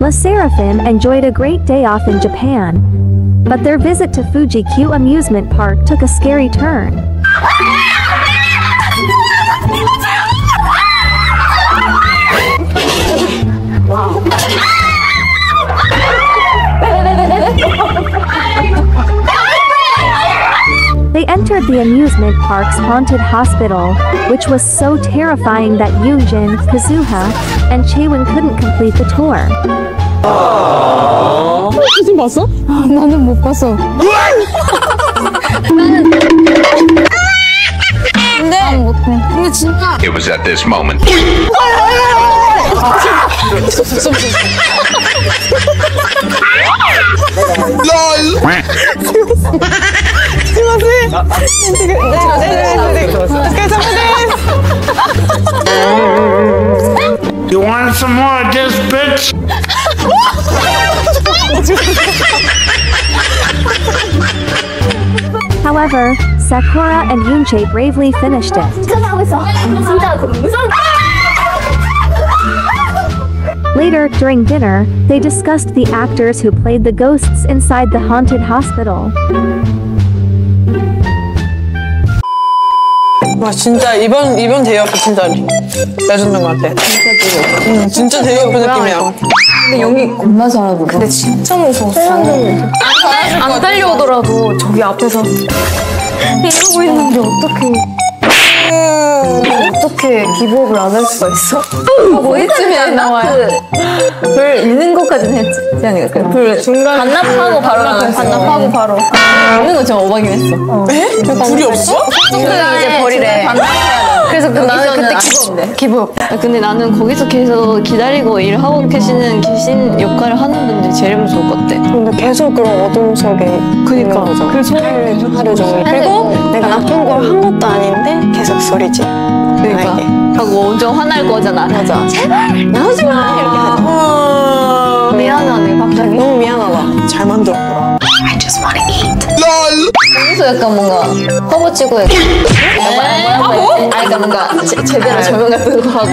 LE SSERAFIM enjoyed a great day off in Japan. But their visit to Fuji Q amusement park took a scary turn. the amusement park's haunted hospital, which was so terrifying that Yoonjin, Kazuha, and Chaewon couldn't complete the tour. 사진 봤어? 아, 나는 못 봤어. 난 못해. 근데 진짜 It was at this moment. You want some more of this, bitch? However, Sakura and Eunchae bravely finished it. Later, during dinner, they discussed the actors who played the ghosts inside the haunted hospital. 와 진짜 이번 이번 대여프 진짜 레전드인 것 같아. 응, 진짜 대여프 느낌이야. 근데 연기 겁나 잘하고. 근데 진짜 무서웠어. 안 달려오더라도 저기 앞에서 이러고 있는데 어떻게 어떻게 기복을 안 할 수가 있어? 어디쯤에 나와요? 불 있는 것까지는 했지. 지안이가 그불 중간 반납하고 바로 반납하고 바로 있는 거좀 오바긴 했어. 불이 없어? 그냥 이제 버리래. 그래서 그 나는 그때 기부 없네. 기부 없. 근데 나는 거기서 계속 기다리고 일하고 계시는 귀신 역할을 하는 분들이 제일 무서울 것 같아. 근데 계속 그런 어둠 속에 그니까. 그 소리를 하루 종일 그리고 내가 나쁜 걸 한 것도 아닌데 계속 소리지. 그러니까. 나에게. 하고 엄청 화날 거잖아. 맞아. 나오지 마! 이렇게 하지 아, 미안하네 갑자기. 너무 미안하다. 잘 만들었더라 거기서 약간 뭔가 허벅지고 약간 뭐라고 해야 돼? 아니 그러니까 뭔가 제, 제대로 조명 같은 거 하고